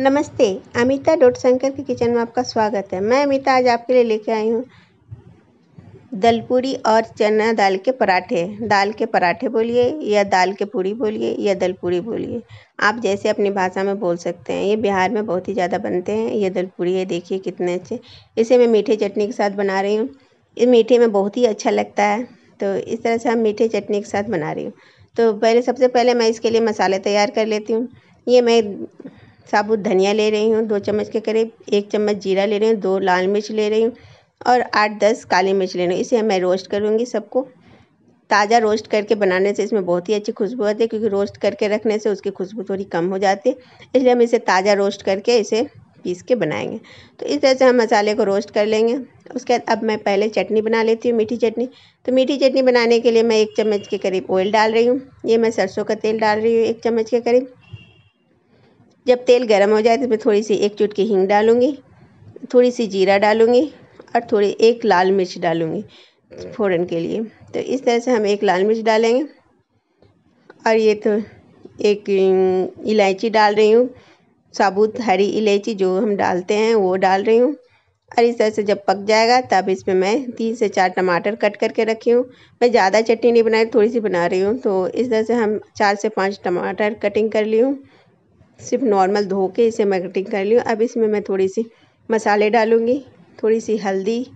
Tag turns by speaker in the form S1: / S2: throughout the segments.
S1: नमस्ते, अमिता डॉट शंकर के किचन में आपका स्वागत है। मैं अमिता आज आपके लिए लेके आई हूँ दलपूरी और चना दाल के पराठे। दाल के पराठे बोलिए या दाल के पूरी बोलिए या दलपूरी बोलिए। आप जैसे अपनी भाषा में बोल सकते हैं। ये बिहार में बहुत ही ज़्यादा बनते हैं। ये दलपूरी है, देखिए कितने अच्छे। इसे मैं मीठे चटनी के साथ बना रही हूँ। ये मीठे में बहुत ही अच्छा लगता है। तो इस तरह से हम मीठे चटनी के साथ बना रही हूँ। तो पहले, सबसे पहले मैं इसके लिए मसाले तैयार कर लेती हूँ। ये मैं साबुत धनिया ले रही हूँ, दो चम्मच के करीब, एक चम्मच जीरा ले रही हूँ, दो लाल मिर्च ले रही हूँ और आठ दस काली मिर्च ले रही हूँ। इसे मैं रोस्ट करूँगी सबको। ताज़ा रोस्ट करके बनाने से इसमें बहुत ही अच्छी खुशबू आती है, क्योंकि रोस्ट करके रखने से उसकी खुशबू थोड़ी कम हो जाती है। इसलिए हम इसे ताज़ा रोस्ट करके इसे पीस के बनाएँगे। तो इस तरह से हम मसाले को रोस्ट कर लेंगे। उसके बाद अब मैं पहले चटनी बना लेती हूँ, मीठी चटनी। तो मीठी चटनी बनाने के लिए मैं एक चम्मच के करीब ऑयल डाल रही हूँ। ये मैं सरसों का तेल डाल रही हूँ, एक चम्मच के करीब। जब तेल गर्म हो जाए तो इसमें थोड़ी सी एक चुटकी हींग डालूँगी, थोड़ी सी जीरा डालूँगी और थोड़ी एक लाल मिर्च डालूँगी फ़ोरन के लिए। तो इस तरह से हम एक लाल मिर्च डालेंगे और ये तो एक इलायची डाल रही हूँ, साबुत हरी इलायची जो हम डालते हैं वो डाल रही हूँ। और इस तरह से जब पक जाएगा तब इसमें मैं तीन से चार टमाटर कट करके रखी हूँ। मैं ज़्यादा चटनी नहीं बनाई, थोड़ी सी बना रही हूँ। तो इस तरह से हम चार से पाँच टमाटर कटिंग कर ली हूँ। सिर्फ़ नॉर्मल धो के इसे मैं कटिंग कर ली अब इसमें मैं थोड़ी सी मसाले डालूँगी थोड़ी सी हल्दी,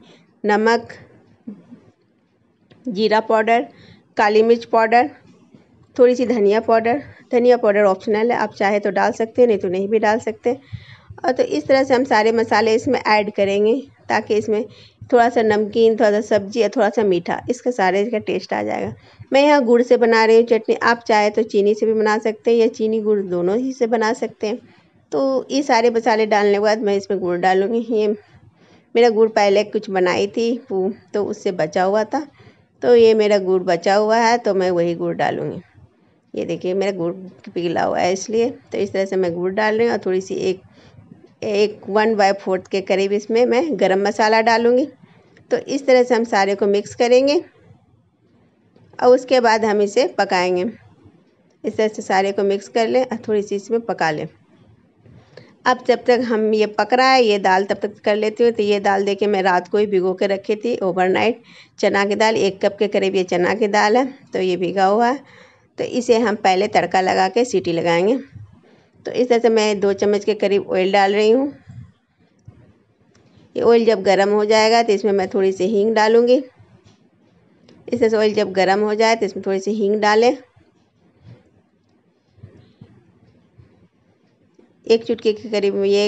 S1: नमक, जीरा पाउडर, काली मिर्च पाउडर थोड़ी सी धनिया पाउडर। धनिया पाउडर ऑप्शनल है, आप चाहे तो डाल सकते हैं, नहीं तो नहीं भी डाल सकते। और तो इस तरह से हम सारे मसाले इसमें ऐड करेंगे, ताकि इसमें थोड़ा सा नमकीन थोड़ा सा सब्ज़ी और थोड़ा सा मीठा, इसका सारे इसका टेस्ट आ जाएगा। मैं यहाँ गुड़ से बना रही हूँ, चटनी, आप चाहे तो चीनी से भी बना सकते हैं या चीनी गुड़ दोनों ही से बना सकते हैं। तो ये सारे मसाले डालने के बाद मैं इसमें गुड़ डालूँगी। ये मेरा गुड़ पहले कुछ बनाई थी तो उससे बचा हुआ था। तो ये मेरा गुड़ बचा हुआ है तो मैं वही गुड़ डालूँगी। ये देखिए मेरा गुड़ पिघला हुआ है इसलिए तो इस तरह से मैं गुड़ डाल रही हूँ और थोड़ी सी एक एक वन बाई फोर्थ के करीब इसमें मैं गरम मसाला डालूँगी। तो इस तरह से हम सारे को मिक्स करेंगे और उसके बाद हम इसे पकाएँगे। इस तरह से सारे को मिक्स कर लें और थोड़ी सी इसमें पका लें। अब जब तक हम ये पक रहा है, ये दाल तब तक कर लेती हूँ। तो ये दाल देखिए मैं रात को ही भिगो के रखी थी ओवरनाइट चना की दाल, एक कप के करीब ये चना की दाल है तो ये भिगा हुआ है। तो इसे हम पहले तड़का लगा के सीटी लगाएँगे। तो इस तरह से मैं दो चम्मच के करीब ऑयल डाल रही हूँ। ये ऑयल जब गर्म हो जाएगा तो इसमें मैं थोड़ी सी हींग डालूँगी। इस तरह से ऑयल जब गर्म हो जाए तो इसमें थोड़ी सी हींग डालें। एक चुटकी के करीब ये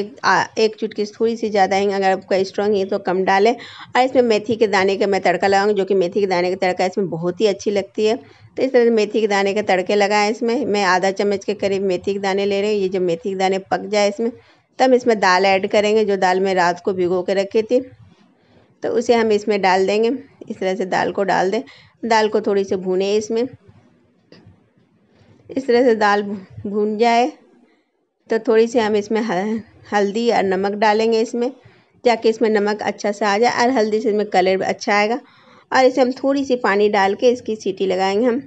S1: एक चुटकी थोड़ी सी ज़्यादा हींग अगर आपका स्ट्रॉन्ग है तो कम डालें। और इसमें मेथी के दाने का मैं तड़का लगाऊँगी, जो कि मेथी के दाने का तड़का इसमें बहुत ही अच्छी लगती है। तो इस तरह से मेथी के दाने के तड़के लगाएँ इसमें। मैं आधा चम्मच के करीब मेथी के दाने ले रही हूँ। ये जब मेथी के दाने पक जाए इसमें तब इसमें दाल ऐड करेंगे, जो दाल मैं रात को भिगो के रखी थी। तो उसे हम इसमें डाल देंगे। इस तरह से दाल को डाल दें। दाल को थोड़ी सी भूने इसमें। इस तरह से दाल भून जाए। तो थोड़ी सी हम इसमें हल्दी और नमक डालेंगे इसमें, ताकि इसमें नमक अच्छा सा आ जाए और हल्दी से इसमें कलर अच्छा आएगा। और इसे हम थोड़ी सी पानी डाल के इसकी सीटी लगाएँगे हम।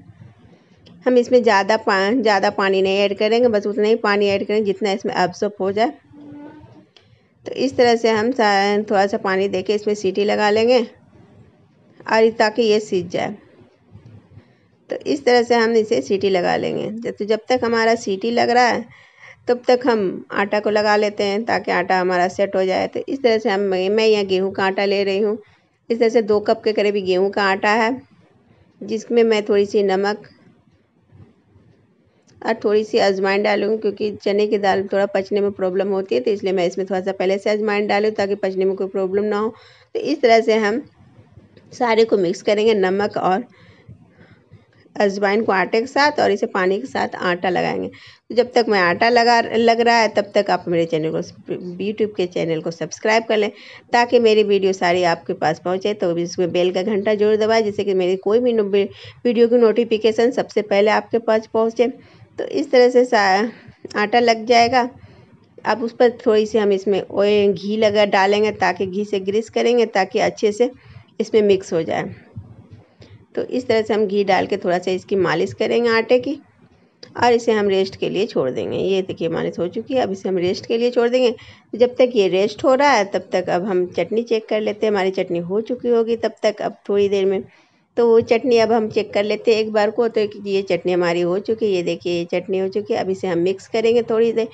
S1: हम इसमें ज़्यादा पा, ज़्यादा पानी नहीं ऐड करेंगे, बस उतना ही पानी ऐड करेंगे जितना इसमें एब्सॉर्ब हो जाए। तो इस तरह से हम थोड़ा सा पानी दे के इसमें सीटी लगा लेंगे, और ताकि ये सीज जाए। तो इस तरह से हम इसे सीटी लगा लेंगे। तो जब तक हमारा सीटी लग रहा है तब तक हम आटा को लगा लेते हैं ताकि आटा हमारा सेट हो जाए। तो इस तरह से हम, मैं यहाँ गेहूँ का आटा ले रही हूँ। इस तरह से दो कप के करीब गेहूँ का आटा है, जिसमें मैं थोड़ी सी नमक और थोड़ी सी अजवाइन डालूँ, क्योंकि चने की दाल थोड़ा पचने में प्रॉब्लम होती है तो इसलिए मैं इसमें थोड़ा सा पहले से अजवाइन डालूँ ताकि पचने में कोई प्रॉब्लम ना हो। तो इस तरह से हम सारे को मिक्स करेंगे, नमक और अजवाइन को आटे के साथ और इसे पानी के साथ आटा लगाएँगे। तो जब तक मैं आटा लगा, लग रहा है, तब तक आप मेरे चैनल को यूट्यूब के चैनल को सब्सक्राइब कर लें ताकि मेरी वीडियो सारी आपके पास पहुँचे। तो इसमें बेल का घंटा ज़रूर दबाए, जिससे कि मेरी कोई भी वीडियो की नोटिफिकेशन सबसे पहले आपके पास पहुँचे। तो इस तरह से आटा लग जाएगा। अब उस पर थोड़ी सी हम इसमें घी लगा डालेंगे ताकि घी से ग्रीस करेंगे ताकि अच्छे से इसमें मिक्स हो जाए। तो इस तरह से हम घी डाल के थोड़ा सा इसकी मालिश करेंगे आटे की और इसे हम रेस्ट के लिए छोड़ देंगे। ये देखिए मालिश हो चुकी है, अब इसे हम रेस्ट के लिए छोड़ देंगे। जब तक ये रेस्ट हो रहा है, तब तक अब हम चटनी चेक कर लेते हैं। हमारी चटनी हो चुकी होगी तब तक अब थोड़ी देर में। तो वो चटनी अब हम चेक कर लेते हैं एक बार को। तो ये चटनी हमारी हो चुकी है, ये देखिए ये चटनी हो चुकी है। अब इसे हम मिक्स करेंगे थोड़ी देर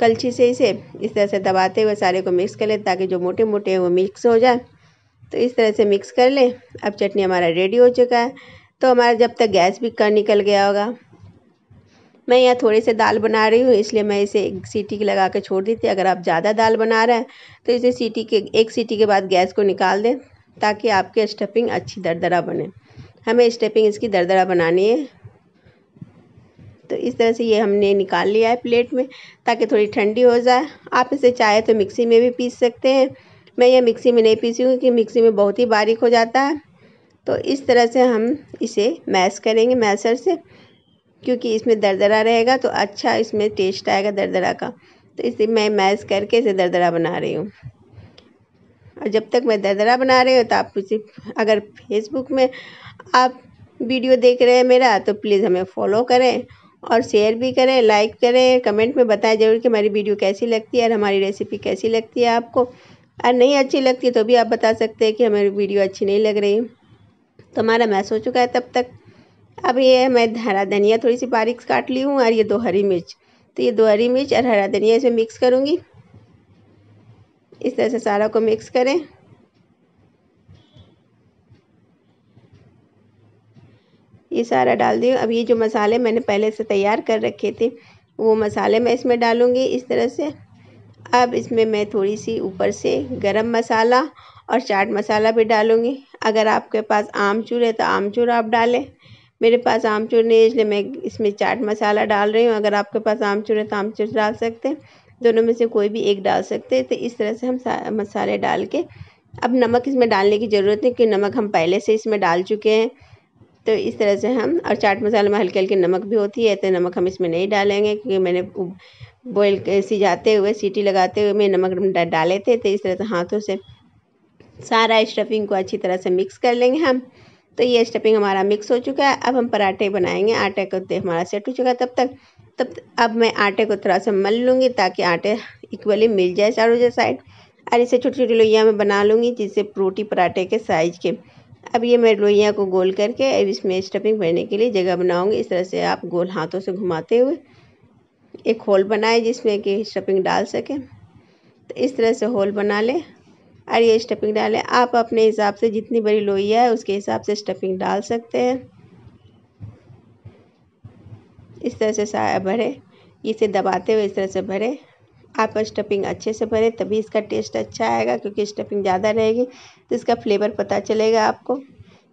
S1: कलछी से इसे। इस तरह से दबाते हुए सारे को मिक्स कर लें ताकि जो मोटे मोटे हैं वो मिक्स हो जाए। तो इस तरह से मिक्स कर लें। अब चटनी हमारा रेडी हो चुका है। तो हमारा जब तक गैस भी कर निकल गया होगा। मैं यहाँ थोड़ी से दाल बना रही हूँ, इसलिए मैं इसे एक सीटी की लगा के छोड़ दी थी अगर आप ज़्यादा दाल बना रहे हैं तो इसे सीटी के, एक सीटी के बाद गैस को निकाल दें, ताकि आपके स्टफिंग अच्छी दरदरा बने। हमें स्टफिंग इसकी दरदरा बनानी है। तो इस तरह से ये हमने निकाल लिया है प्लेट में, ताकि थोड़ी ठंडी हो जाए। आप इसे चाहे तो मिक्सी में भी पीस सकते हैं। मैं ये मिक्सी में नहीं पीसी क्योंकि मिक्सी में बहुत ही बारीक हो जाता है। तो इस तरह से हम इसे मैश करेंगे मैसर से, क्योंकि इसमें दरदरा रहेगा तो अच्छा इसमें टेस्ट आएगा दरदरा का। तो इसे मैं मैश करके इसे दरदरा बना रही हूँ। और जब तक मैं दरदरा बना रही हूँ तो आप उसे अगर फेसबुक में आप वीडियो देख रहे हैं मेरा तो प्लीज़ हमें फॉलो करें और शेयर भी करें लाइक करें। कमेंट में बताएँ ज़रूर कि हमारी वीडियो कैसी लगती है और हमारी रेसिपी कैसी लगती है आपको। और नहीं, अच्छी लगती तो भी आप बता सकते हैं कि हमारी वीडियो अच्छी नहीं लग रही। तो हमारा मैस हो चुका है तब तक। अब ये मैं हरा धनिया थोड़ी सी बारीक काट ली हूँ और ये दो हरी मिर्च। तो ये दो हरी मिर्च और हरा धनिया इसमें मिक्स करूँगी। इस तरह से सारा को मिक्स करें। ये सारा डाल दी अब ये जो मसाले मैंने पहले से तैयार कर रखे थे, वो मसाले मैं इसमें डालूँगी इस तरह से। अब इसमें मैं थोड़ी सी ऊपर से गरम मसाला और चाट मसाला भी डालूँगी। अगर आपके पास आमचूर है तो आमचूर आप डालें। मेरे पास आमचूर नहीं है, इसलिए मैं इसमें चाट मसाला डाल रही हूँ। अगर आपके पास आमचूर है तो आमचूर डाल सकते हैं। दोनों में से कोई भी एक डाल सकते हैं। तो इस तरह से हम मसाले डाल के अब नमक इसमें डालने की ज़रूरत नहीं, क्योंकि नमक हम पहले से इसमें डाल चुके हैं। तो इस तरह से हम, और चाट मसाले में हल्के हल्के नमक भी होती है तो नमक हम इसमें नहीं डालेंगे, क्योंकि मैंने बॉयल सिजाते हुए, सीटी लगाते हुए मैं नमक डाले थे तो इस तरह से हाथों से सारा स्टफिंग को अच्छी तरह से मिक्स कर लेंगे हम। तो ये स्टफिंग हमारा मिक्स हो चुका है। अब हम पराठे बनाएँगे। आटे को हमारा सेट हो चुका है तब तक। तब अब मैं आटे को थोड़ा सा मल लूँगी ताकि आटे इक्वली मिल जाए चारों जो साइड और इसे छोटी छोटी लोइयाँ में बना लूँगी, जिससे रोटी पराठे के साइज़ के। अब ये मैं लोइयाँ को गोल करके, अब इसमें स्टफिंग भरने के लिए जगह बनाऊँगी। इस तरह से आप गोल हाथों से घुमाते हुए एक होल बनाए जिसमें कि स्टफिंग डाल सकें। तो इस तरह से होल बना लें और ये स्टफिंग डालें। आप अपने हिसाब से जितनी बड़ी लोहिया है उसके हिसाब से स्टफिंग डाल सकते हैं। इस तरह से साया भरे। इसे दबाते हुए इस तरह से भरे। आप स्टफिंग अच्छे से भरें तभी इसका टेस्ट अच्छा आएगा क्योंकि स्टफिंग ज़्यादा रहेगी तो इसका फ्लेवर पता चलेगा आपको।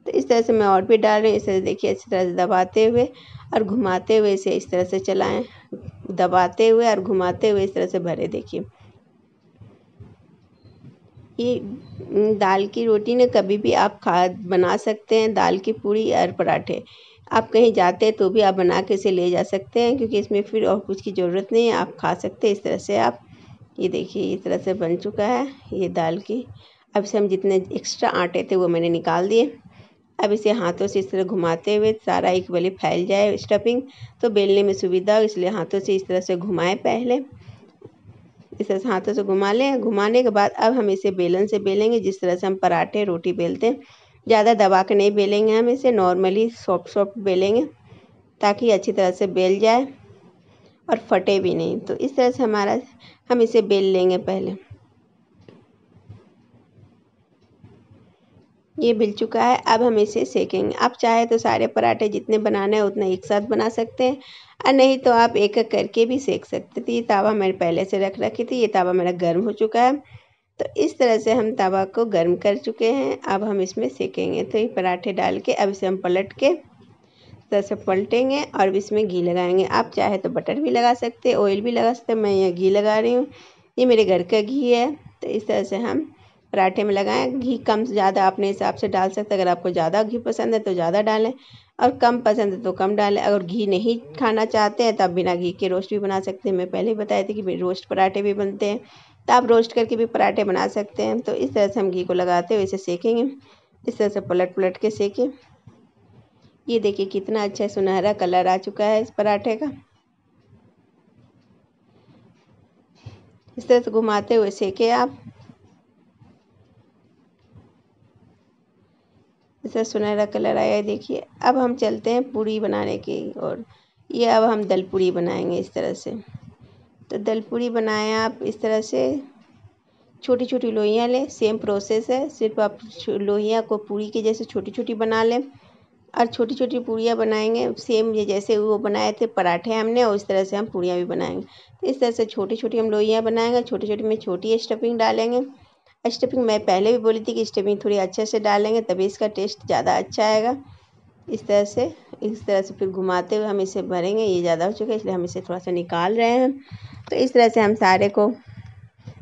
S1: तो इस तरह से मैं और भी डाल रही हूँ। इस तरह देखिए अच्छी तरह से दबाते हुए और घुमाते हुए इसे इस तरह से चलाएँ। दबाते हुए और घुमाते हुए इस तरह से भरे, देखिए। ये दाल की रोटी ने कभी भी आप खा, बना सकते हैं, दाल की पूड़ी और पराठे। आप कहीं जाते हैं तो भी आप बना के इसे ले जा सकते हैं, क्योंकि इसमें फिर और कुछ की ज़रूरत नहीं है, आप खा सकते हैं इस तरह से आप। ये देखिए इस तरह से बन चुका है, ये दाल की। अब से हम जितने एक्स्ट्रा आटे थे वो मैंने निकाल दिए। अब इसे हाथों से इस तरह घुमाते हुए सारा एक बली फैल जाए स्टफिंग तो बेलने में सुविधा हो इसलिए हाथों से इस तरह से घुमाएँ पहले। इस तरह से हाथों से घुमा लें। घुमाने के बाद अब हम इसे बेलन से बेलेंगे, जिस तरह से हम पराठे, रोटी बेलते हैं। ज़्यादा दबा के नहीं बेलेंगे हम इसे, नॉर्मली सॉफ्ट सॉफ्ट बेलेंगे, ताकि अच्छी तरह से बेल जाए और फटे भी नहीं। तो इस तरह से हमारा, हम इसे बेल लेंगे पहले। ये बिल चुका है, अब हम इसे सेकेंगे। आप चाहे तो सारे पराठे जितने बनाने हैं उतने एक साथ बना सकते हैं, और नहीं तो आप एक एक करके भी सेक सकते थे। ये तावा मैंने पहले से रख रखी थी, ये तावा मेरा गर्म हो चुका है। तो इस तरह से हम तवा को गर्म कर चुके हैं। अब हम इसमें सेकेंगे तो ये पराठे डाल के, अब इसे हम पलट के तरह से पलटेंगे और इसमें घी लगाएँगे। आप चाहे तो बटर भी लगा सकते ऑयल भी लगा सकते मैं यहाँ घी लगा रही हूँ। ये मेरे घर का घी है तो इस तरह से हम पराठे में लगाएँ। घी कम से ज़्यादा अपने हिसाब से डाल सकते हैं। अगर आपको ज़्यादा घी पसंद है तो ज़्यादा डालें और कम पसंद है तो कम डालें। अगर घी नहीं खाना चाहते हैं तो आप बिना घी के रोस्ट भी बना सकते हैं। मैं पहले ही बताया था कि रोस्ट पराठे भी बनते हैं। तो आप रोस्ट करके भी पराठे बना सकते हैं। तो इस तरह से हम घी को लगाते हुए इसे सेकेंगे। इस तरह से पलट पलट के सेकें। ये देखिए कितना अच्छा सुनहरा कलर आ चुका है इस पराठे का। इस तरह से घुमाते हुए सेके आप। इस सुनहरा कलर आया देखिए। अब हम चलते हैं पूड़ी बनाने की और ये अब हम दल पूड़ी बनाएँगे इस तरह से। तो दल पूड़ी बनाएँ आप इस तरह से। छोटी छोटी लोहियाँ लें सेम प्रोसेस है। सिर्फ़ आप लोइयाँ को पूरी के जैसे छोटी छोटी बना लें और छोटी छोटी पूड़ियाँ बनाएँगे। सेम ये जैसे वो बनाए थे पराठे हमने, और इस तरह से हम पूड़ियाँ भी बनाएँगे। तो इस तरह से छोटी छोटी हम लोहियाँ बनाएँगे छोटी छोटी में छोटी स्टफिंग डालेंगे। स्टफिंग मैं पहले भी बोली थी कि स्टफिंग थोड़ी अच्छे से डालेंगे, तभी इसका टेस्ट ज़्यादा अच्छा आएगा। इस तरह से, इस तरह से फिर घुमाते हुए हम इसे भरेंगे, ये ज़्यादा हो चुका है, इसलिए हम इसे थोड़ा सा निकाल रहे हैं। तो इस तरह से हम सारे को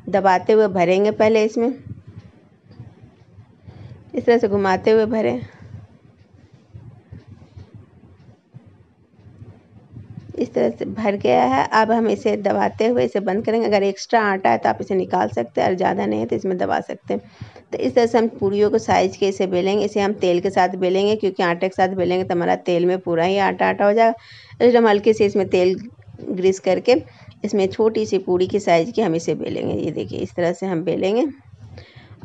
S1: दबाते हुए भरेंगे पहले इसमें। इस तरह से घुमाते हुए भरें इस तरह से भर गया है। अब हम इसे दबाते हुए इसे बंद करेंगे। अगर एक्स्ट्रा आटा है तो आप इसे निकाल सकते हैं और ज़्यादा नहीं है तो इसमें दबा सकते हैं। तो इस तरह से हम पूड़ियों को साइज़ के इसे बेलेंगे। इसे हम तेल के साथ बेलेंगे क्योंकि आटे के साथ बेलेंगे तो हमारा तेल में पूरा ही आटा आटा हो जाएगा। इसलिए हम हल्के से इसमें तेल ग्रीस करके इसमें छोटी सी पूड़ी की साइज़ की हम इसे बेलेंगे। ये देखिए, इस तरह से हम बेलेंगे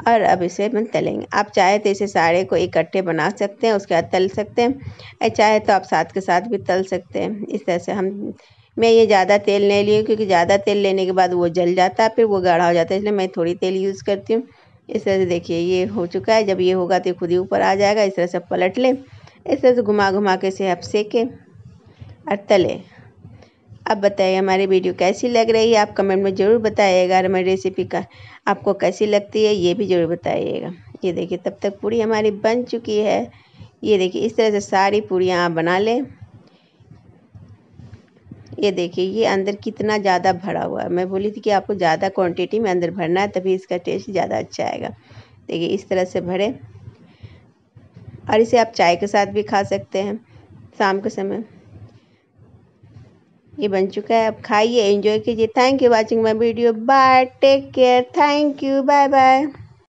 S1: और अब इसे हम तलेंगे। आप चाहे तो इसे सारे को इकट्ठे बना सकते हैं, उसके बाद तल सकते हैं। चाहे तो आप साथ के साथ भी तल सकते हैं। इस तरह से हम मैं ये ज़्यादा तेल नहीं ली क्योंकि ज़्यादा तेल लेने के बाद वो जल जाता है, फिर वो गाढ़ा हो जाता है, इसलिए मैं थोड़ी तेल यूज़ करती हूँ। इस तरह से देखिए, ये हो चुका है, जब ये होगा तो खुद ही ऊपर आ जाएगा, इस तरह से पलट लें, इस तरह से घुमा घुमा के इसे आप सेकें और तले। अब बताइए, हमारी वीडियो कैसी लग रही है? आप कमेंट में ज़रूर बताइएगा और हमारी रेसिपी का आपको कैसी लगती है, ये भी ज़रूर बताइएगा। ये देखिए, तब तक पूरी हमारी बन चुकी है। ये देखिए, इस तरह से सारी पूड़ियाँ आप बना लें। ये देखिए, ये अंदर कितना ज़्यादा भरा हुआ है। मैं बोली थी कि आपको ज़्यादा क्वांटिटी में अंदर भरना है, तभी इसका टेस्ट ज़्यादा अच्छा आएगा। देखिए, इस तरह से भरे। और इसे आप चाय के साथ भी खा सकते हैं, शाम के समय। ये बन चुका है। आप खाइए एंजॉय कीजिए। Thank you watching my video bye take care thank you bye bye